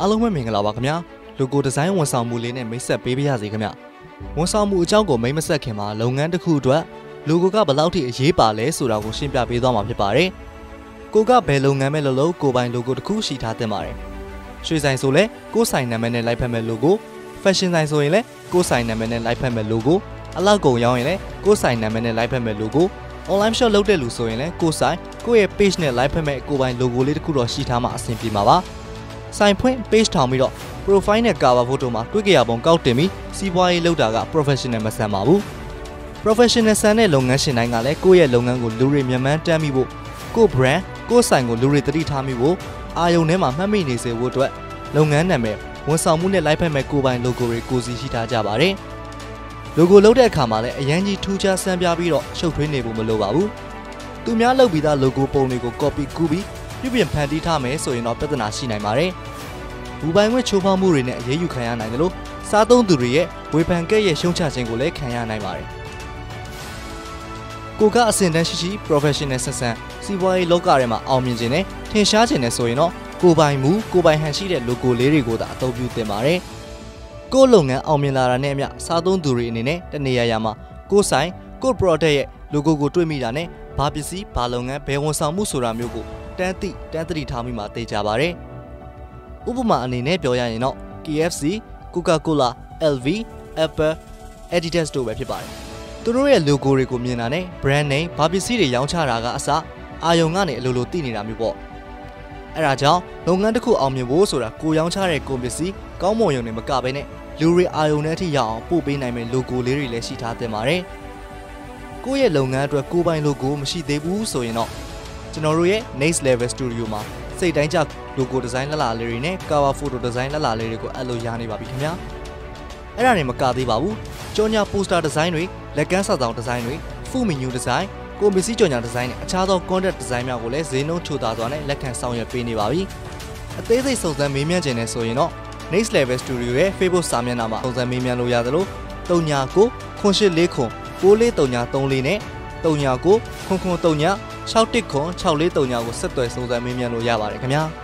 အားလုံးပဲမင်္ဂလာပါခင်ဗျာလိုဂိုဒီဇိုင်းဝန်ဆောင်မှုလေးနဲ့မိတ်ဆက်ပေးပါရစေခင်ဗျဝန်ဆောင်မှုအကြောင်းကိုမိတ်မဆက်ခင်မှာလုပ်ငန်းတစ်ခုအတွက်လိုဂိုကဘယ်လောက်ထိအရေးပါလဲဆိုတာကိုရှင်းပြပေးသွားမှာဖြစ်ပါတယ်ကိုကဘယ်လုပ်ငန်းပဲလုပ်လို့ကိုပိုင်လိုဂိုတစ်ခုရှိထားသင့်ပါတယ်ရွှေဆိုင်ဆိုလဲကိုဆိုင်နာမည်နဲ့လိုက်ဖက်မဲ့လိုဂိုဖက်ရှင်ဆိုင်ဆိုရင်လဲကိုဆိုင်နာမည်နဲ့လိုက်ဖက်မဲ့လိုဂိုအလောက်ကုန်ရောင်းရင်လဲကိုဆိုင်နာမည်နဲ့လိုက်ဖက်မဲ့လိုဂို online shop လုပ်တဲ့လူဆိုရင်လည်းကိုဆိုင်ကိုယ့်ရဲ့ page နဲ့ live ဖက်မဲ့ကိုပိုင် logo လေးတစ်ခုတော့ရှိထားမှအဆင်ပြေမှာပါ ဆိုင်ဖွင့် page ထောင်ပြီးတော့ profile နဲ့ cover photo မှာတွေ့ကြရပုံကောက်တင်ပြီးစီးပွားရေးလုပ်တာက professional မဆန်ပါဘူး professional ဆန်တဲ့လုပ်ငန်းရှင်တိုင်းကလည်းကိုယ့်ရဲ့လုပ်ငန်းကိုလူတွေမြန်မှန်းတမ်းမိဖို့ကိုယ့် brand ကိုယ့်ဆိုင်ကိုလူတွေသတိထားမိဖို့အာယုံထဲမှာမှတ်မိနေစေဖို့အတွက်လုပ်ငန်းနာမည်ဝန်ဆောင်မှုနဲ့ live ဖက်မဲ့ကိုပိုင် logo တွေကိုစီရှိထားကြပါတယ် logo လုပ်တဲ့အခါမှာလည်းအရန်ကြီးထူးခြားဆန်းပြားပြီးတော့ရှုပ်ထွေးနေဖို့မလိုပါဘူး။သူများလုပ်ပြီးသား logo ပုံတွေကို copy ကူးပြီး ပြုပြင်ဖန်တီးထားမယ်ဆိုရင်တော့ပြဿနာရှိနိုင်ပါတယ်။ဘူပိုင်ခွင့်ချိုးဖောက်မှုတွေနဲ့အရေးယူခံရနိုင်တယ်လို့စားသုံးသူတွေရဲ့ဝေဖန်ကဲ့ရဲ့ရှုံချခြင်းကိုလည်းခံရနိုင်ပါတယ်။ကိုကအဆင့်တန်းရှိရှိ professional ဆက်ဆံစီးပွားရေးလောကထဲမှာအောင်မြင်ခြင်းနဲ့ထင်ရှားခြင်းနဲ့ဆိုရင်တော့ကိုပိုင်မှုကိုပိုင်ဟန်ရှိတဲ့ logo လေးတွေကိုသာအသုံးပြုသင့်ပါတယ်။ကိုယ့်လုပ်ငန်းအောင်မြင်လာတာနဲ့အမျှစားသုံးသူတွေအနေနဲ့တနေရာရာမှာကိုယ်ဆိုင်ကိုယ့် product ရဲ့ logo ကိုတွေ့မိတာနဲ့ဘာပစ္စည်းဘာလုပ်ငန်းဘယ်ဝန်ဆောင်မှုဆိုတာမျိုးကို တန်းသိတန်းသတိထားမိမှသိကြပါဗျ။ဥပမာအနေနဲ့ပြောရရင်တော့ KFC, Coca-Cola, LV, Apple, Adidas တို့ပဲဖြစ်ပါတယ်။သူတို့ရဲ့ logo တွေကိုမြင်တာနဲ့ brand name ဘာပစ္စည်းတွေရောင်းချတာကအစအာယုံကနေအလိုလိုသိနေတာမျိုးပေါ့။အဲဒါကြောင့်လုပ်ငန်းတစ်ခုအောင်မြင်ဖို့ဆိုတာကိုရောင်းချတဲ့ကုန်ပစ္စည်းကောင်းမွန်ရုံနဲ့မကဘဲနဲ့လူတွေအာယုံနဲ့အထိရအောင်ပို့ပေးနိုင်မယ့် logo လေးတွေလည်းရှိထားသင့်ပါတယ်။ကိုယ့်ရဲ့လုပ်ငန်းအတွက်ကိုယ်ပိုင် logo မရှိသေးဘူးဆိုရင်တော့ ကျွန်တော်တို့ရဲ့ Next Level Studio မှာစိတ်တိုင်းကျ logo design လှလှလေးတွေနဲ့ cover photo design လှလှလေးတွေကိုအပ်လို့ရနေပါပြီခင်ဗျာ။အဲ့ဒါတွေမကသေးပါဘူး။ကြောညာ poster design တွေလက်ကမ်းစာဆောင် design တွေ full menu design ကိုမစ္စည်းကြောညာ design နဲ့အခြားသော content design များကိုလည်းဈေးနှုန်းချိုသာစွာနဲ့လက်ခံဆောင်ရွက်ပေးနေပါပြီ။အသေးစိတ်စုံစမ်းမေးမြန်းခြင်းနဲ့ဆိုရင်တော့ Next Level Studio ရဲ့ Facebook စာမျက်နှာမှာပုံစံမေးမြန်းလို့ရသလို39ခွန်844ခွန်943934နဲ့39ခွ န်ခွန်39 61ခွန်6439ကိုဆက်သွယ်စုံစမ်းမေးမြန်းလို့ရပါတယ်ခင်ဗျာ။